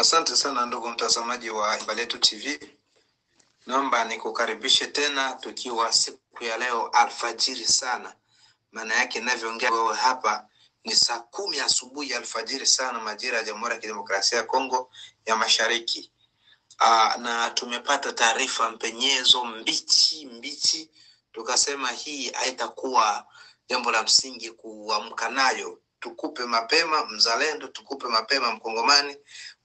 Asante sana ndugu mtazamaji wa Ibaletu TV, naomba nikukaribishe tena tukiwa siku ya leo alfajiri sana. Maana yake inavyoongea wewe hapa ni saa kumi asubuhi alfajiri sana majira ya Jamhuri ya Kidemokrasia ya Kongo ya Mashariki. Aa, na tumepata taarifa mpenyezo mbichi mbichi, tukasema hii haitakuwa jambo la msingi kuamka nayo. Tukupe mapema mzalendo, tukupe mapema mkongomani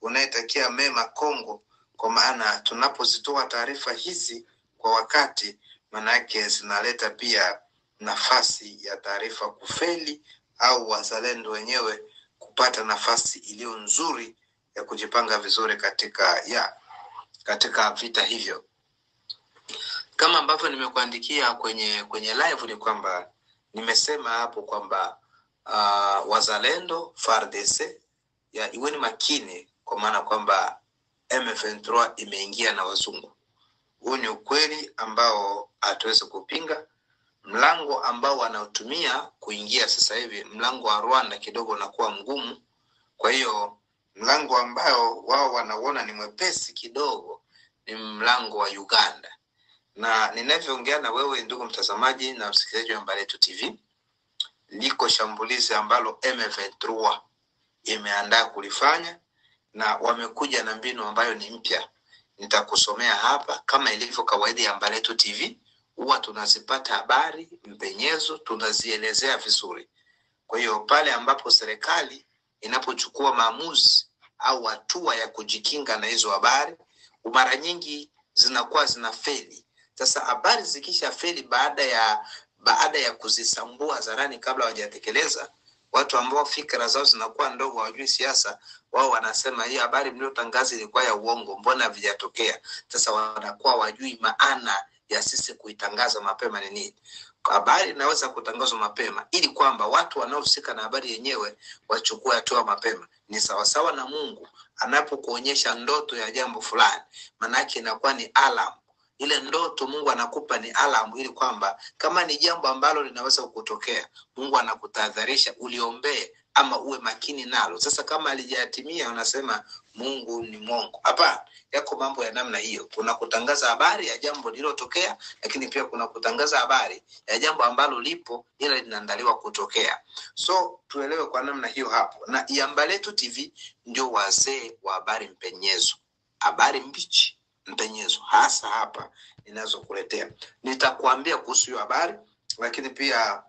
unayetakia mema Kongo, kwa maana tunapozitoa taarifa hizi kwa wakati, maanake zinaleta pia nafasi ya taarifa kufeli au wazalendo wenyewe kupata nafasi iliyo nzuri ya kujipanga vizuri katika ya katika vita hivyo. Kama ambavyo nimekuandikia kwenye kwenye live ni kwamba nimesema hapo kwamba uh, wazalendo FARDC ya iweni makini, kwa maana kwamba M23 imeingia na wazungu. Huu ni ukweli ambao hatuwezi kupinga. Mlango ambao wanaotumia kuingia sasa hivi, mlango wa Rwanda kidogo unakuwa mgumu. Kwa hiyo mlango ambao wao wanauona ni mwepesi kidogo ni mlango wa Uganda, na ninavyoongea na wewe ndugu mtazamaji na msikilizaji wa Mbaletu TV, liko shambulizi ambalo M23 imeandaa kulifanya na wamekuja na mbinu ambayo ni mpya. Nitakusomea hapa kama ilivyo kawaida ya Mbaletu TV, huwa tunazipata habari mpenyezo, tunazielezea vizuri. Kwa hiyo pale ambapo serikali inapochukua maamuzi au hatua ya kujikinga na hizo habari, mara nyingi zinakuwa zina feli. Sasa habari zikisha feli baada ya baada ya kuzisambua hadharani kabla hawajatekeleza, watu ambao fikra zao zinakuwa ndogo, hawajui siasa, wao wanasema hii habari mliotangaza ilikuwa ya uongo, mbona vijatokea Sasa wanakuwa wajui maana ya sisi kuitangaza mapema ni nini. Habari inaweza kutangazwa mapema ili kwamba watu wanaohusika na habari yenyewe wachukue hatua mapema. Ni sawasawa na Mungu anapokuonyesha ndoto ya jambo fulani, maanake inakuwa ni alam. Ile ndoto Mungu anakupa ni alamu, ili kwamba kama ni jambo ambalo linaweza kutokea Mungu anakutahadharisha uliombee ama uwe makini nalo. Sasa kama alijatimia, unasema Mungu ni mwongo. Hapana, yako mambo ya namna hiyo. Kuna kutangaza habari ya jambo lililotokea, lakini pia kuna kutangaza habari ya jambo ambalo lipo ila linaandaliwa kutokea. So tuelewe kwa namna hiyo hapo, na Iambaletu TV ndio wazee wa habari mpenyezo, habari mbichi mpenyezo, hasa hapa ninazokuletea. Nitakuambia kuhusu hiyo habari, lakini pia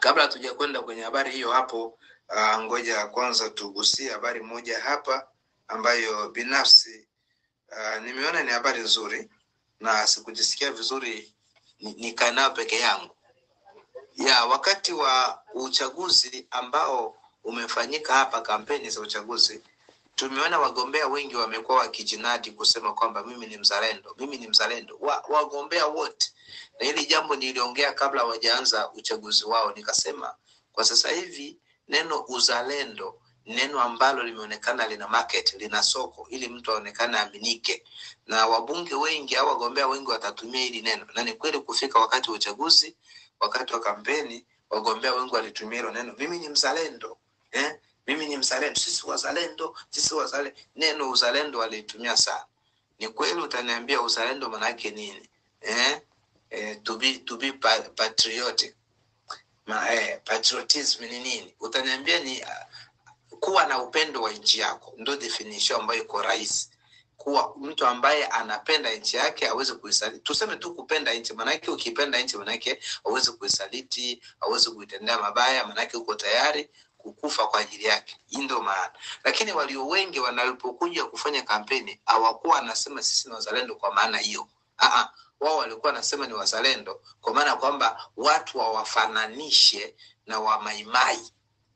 kabla hatuja kwenda kwenye habari hiyo hapo, uh, ngoja kwanza tugusie habari moja hapa ambayo binafsi uh, nimeona ni habari nzuri na sikujisikia vizuri nikae peke yangu. Ya wakati wa uchaguzi ambao umefanyika hapa, kampeni za uchaguzi, tumeona wagombea wengi wamekuwa wakijinadi kusema kwamba mimi ni mzalendo, mimi ni mzalendo wa, wagombea wote. Na hili jambo niliongea kabla wajaanza uchaguzi wao, nikasema kwa sasa hivi neno uzalendo neno ambalo limeonekana lina market, lina soko, ili mtu aonekane aminike, na wabunge wengi au wagombea wengi watatumia hili neno. Na ni kweli, kufika wakati wa uchaguzi, wakati wa kampeni, wagombea wengi walitumia hilo neno, mimi ni mzalendo eh? Mimi ni mzalendo, sisi wazalendo, sisi wazalendo. Neno uzalendo walitumia sana. Ni kweli, utaniambia uzalendo manake nini eh? Eh, to be, to be pa, patriotic Ma, eh, patriotism ni nini? Utaniambia ni uh, kuwa na upendo wa nchi yako, ndio definition ambayo iko rahisi. Kuwa mtu ambaye anapenda nchi yake aweze kuisaliti. Tuseme tu kupenda nchi, manake ukipenda nchi manake aweze kuisaliti, aweze kuitendea mabaya, manake uko tayari kukufa kwa ajili yake. Hii ndio maana. Lakini walio wengi wanalipokuja kufanya kampeni hawakuwa wanasema sisi ni wazalendo kwa maana hiyo. Wao walikuwa wanasema ni wazalendo kwa maana kwamba watu wawafananishe na wamaimai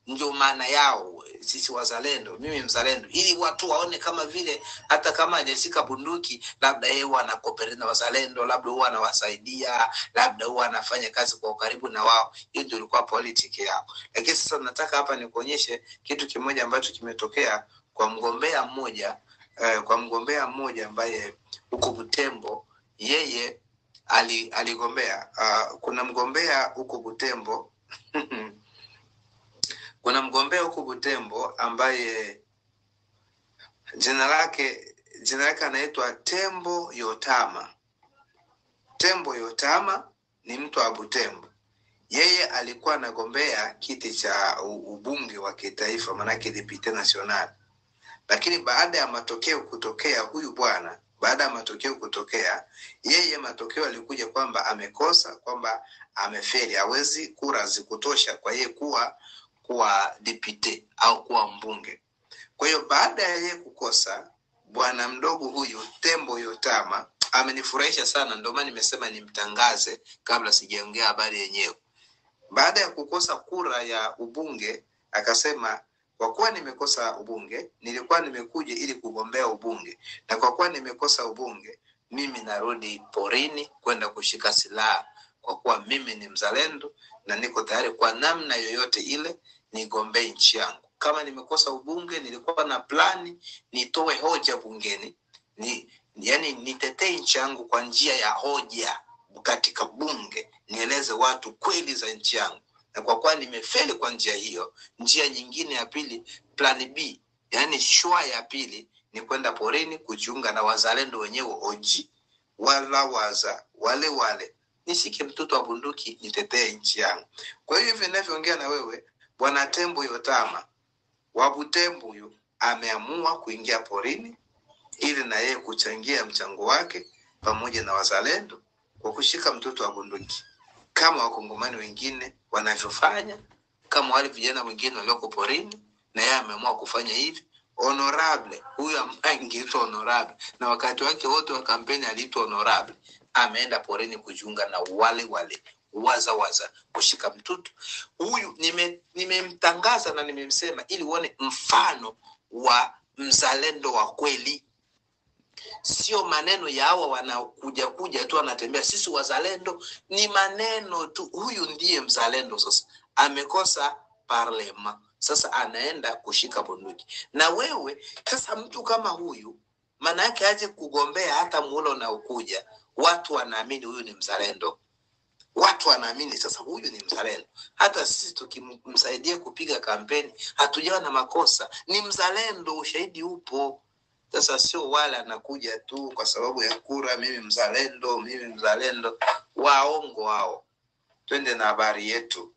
ndio maana yao sisi wazalendo, mimi mzalendo, ili watu waone kama vile hata kama hajashika bunduki, labda yeye huwa anakopere na wazalendo, labda huwa anawasaidia, labda huwa anafanya kazi kwa ukaribu na wao. Hiyo ndio ilikuwa politiki yao. Lakini sasa nataka hapa nikuonyeshe kitu kimoja ambacho kimetokea kwa mgombea mmoja eh, kwa mgombea mmoja ambaye huko Butembo yeye aligombea ali, uh, kuna mgombea huko Butembo kuna mgombea huku Butembo ambaye jina lake jina lake anaitwa Tembo Yotama. Tembo Yotama ni mtu wa Butembo. Yeye alikuwa anagombea kiti cha ubunge wa kitaifa, maanake depute national, lakini baada ya matokeo kutokea, huyu bwana baada ya matokeo kutokea, yeye matokeo alikuja kwamba amekosa, kwamba amefeli, hawezi kura zikutosha kwa yeye kuwa kuwa député au kuwa mbunge. Kwa hiyo baada ya yeye kukosa, bwana mdogo huyu Tembo Yotama amenifurahisha sana, ndio maana nimesema nimtangaze kabla sijaongea habari yenyewe. Baada ya kukosa kura ya ubunge, akasema kwa kuwa nimekosa ubunge, nilikuwa nimekuja ili kugombea ubunge, na kwa kuwa nimekosa ubunge, mimi narudi porini kwenda kushika silaha, kwa kuwa mimi ni mzalendo na niko tayari kwa namna yoyote ile nigombee nchi yangu. Kama nimekosa ubunge, nilikuwa na plani nitoe hoja bungeni ni, yani nitetee nchi yangu kwa njia ya hoja katika bunge, nieleze watu kweli za nchi yangu, na kwa kuwa nimefeli kwa njia hiyo, njia nyingine ya pili, plan B, yani shwa ya pili ni kwenda porini kujiunga na wazalendo wenyewe oji wala waza wale wale, nishike mtoto wa bunduki nitetee nchi yangu. Kwa hiyo hivi ninavyoongea na wewe, bwana Tembo Yotama wa Butembo huyu ameamua kuingia porini ili na yeye kuchangia mchango wake pamoja na wazalendo kwa kushika mtoto wa bunduki kama wakongomani wengine wanavyofanya, kama wale vijana wengine walioko porini, na yeye ameamua kufanya hivi. Honorable huyu ambaye ingeitwa honorable na wakati wake wote wa kampeni aliitwa honorable, ameenda poreni kujiunga na wale wale waza waza kushika mtoto. Huyu. Nimemtangaza Nime- na nimemsema ili uone mfano wa mzalendo wa kweli. Sio maneno ya hawa wanakuja kuja tu wanatembea sisi wazalendo ni maneno tu. Huyu ndiye mzalendo sasa amekosa parlema. Sasa anaenda kushika bunduki. Na wewe sasa mtu kama huyu maana yake aje kugombea hata muhula unaokuja watu wanaamini huyu ni mzalendo watu wanaamini sasa huyu ni mzalendo hata sisi tukimsaidia kupiga kampeni hatujawa na makosa ni mzalendo ushahidi upo sasa sio wale anakuja tu kwa sababu ya kura, mimi mzalendo, mimi mzalendo. Waongo hao. Twende na habari yetu.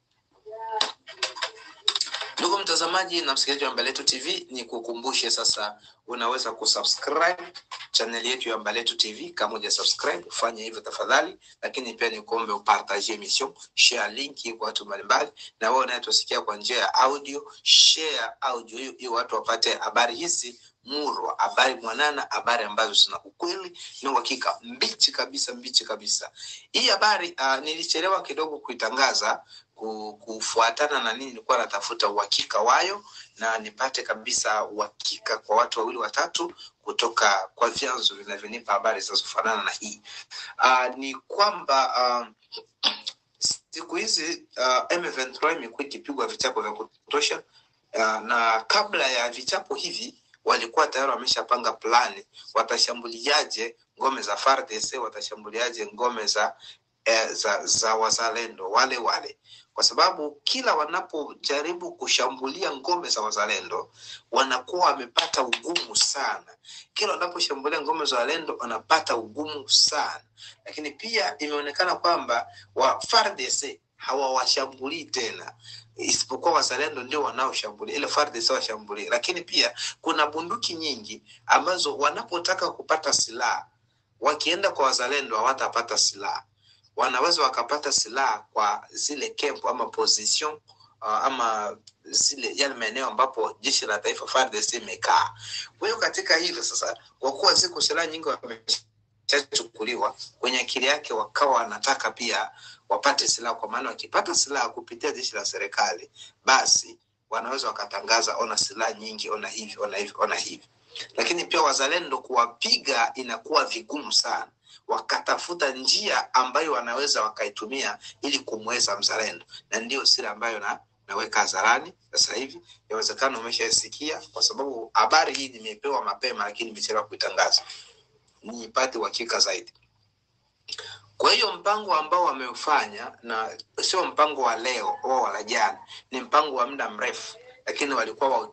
Ndugu mtazamaji na msikilizaji wa Mbaletu TV, ni kukumbushe sasa, unaweza kusubscribe channel yetu ya Mbaletu TV. Kama uja subscribe, fanya hivyo tafadhali, lakini pia ni kuombe upartage emission, share linki kwa watu mbalimbali, na wewe unayetusikia kwa njia ya audio, share audio hiyo watu wapate habari hizi murwa, habari mwanana, habari ambazo zina ukweli na uhakika, mbichi kabisa, mbichi kabisa. Hii habari uh, nilichelewa kidogo kuitangaza kufuatana na nini, nilikuwa natafuta uhakika wayo na nipate kabisa uhakika kwa watu wawili watatu kutoka kwa vyanzo vinavyonipa habari zinazofanana na hii. Uh, ni kwamba uh, siku hizi uh, M23 imekuwa ikipigwa vichapo vya kutosha uh, na kabla ya vichapo hivi walikuwa tayari wameshapanga plani watashambuliaje ngome za FARDC, watashambuliaje ngome za, eh, za za wazalendo wale wale, kwa sababu kila wanapojaribu kushambulia ngome za wazalendo wanakuwa wamepata ugumu sana. Kila wanaposhambulia ngome za wazalendo wanapata ugumu sana, lakini pia imeonekana kwamba wa FARDC hawawashambulii tena isipokuwa wazalendo ndio wanaoshambulia ile FARDC washambulia, lakini pia kuna bunduki nyingi ambazo wanapotaka kupata silaha wakienda kwa wazalendo hawatapata silaha, wanaweza wakapata silaha kwa zile camp ama position uh, ama zile yale maeneo ambapo jeshi la taifa FARDC imekaa. Kwa hiyo katika hilo sasa, kwa kuwa ziko silaha nyingi wameshachukuliwa kwenye akili yake, wakawa wanataka pia wapate silaha, kwa maana wakipata silaha kupitia jeshi la serikali, basi wanaweza wakatangaza, ona silaha nyingi, ona hivi, ona hivi, ona hivi. Lakini pia wazalendo kuwapiga inakuwa vigumu sana, wakatafuta njia ambayo wanaweza wakaitumia ili kumweza mzalendo, na ndiyo siri ambayo na naweka hadharani sasa hivi. Yawezekana umeshaisikia, kwa sababu habari hii nimepewa mapema, lakini nimechelewa kuitangaza nipate uhakika zaidi. Kwa hiyo mpango ambao wameufanya na sio mpango wa leo au wa jana, ni mpango wa muda mrefu, lakini walikuwa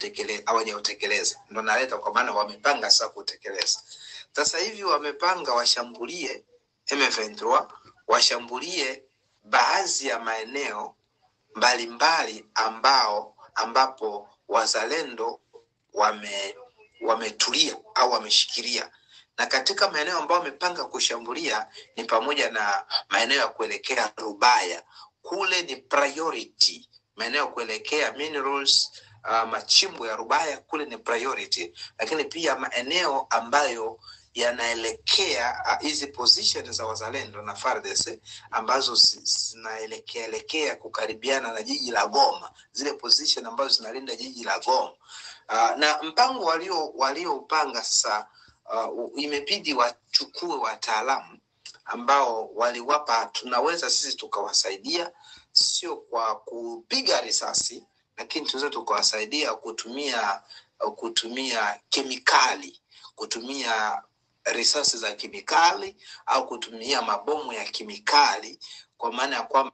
hawajautekeleza. Ndo naleta kwa maana wamepanga sasa kutekeleza. Sasa hivi wamepanga washambulie M23, washambulie baadhi ya maeneo mbalimbali ambao ambapo wazalendo wame wametulia au wameshikilia na katika maeneo ambayo wamepanga kushambulia ni pamoja na maeneo ya kuelekea Rubaya, kule ni priority. Maeneo ya kuelekea minerals, uh, machimbo ya Rubaya kule ni priority, lakini pia maeneo ambayo yanaelekea hizi uh, hizi position za wazalendo na FARDC ambazo zinaelekea elekea kukaribiana na jiji la Goma, zile position ambazo zinalinda jiji la Goma. Uh, na mpango walio walioupanga sasa uh, imebidi wachukue wataalamu ambao waliwapa, tunaweza sisi tukawasaidia, sio kwa kupiga risasi, lakini tunaweza tukawasaidia kutumia kutumia kemikali, kutumia risasi za kemikali au kutumia mabomu ya kemikali, kwa maana ya kwamba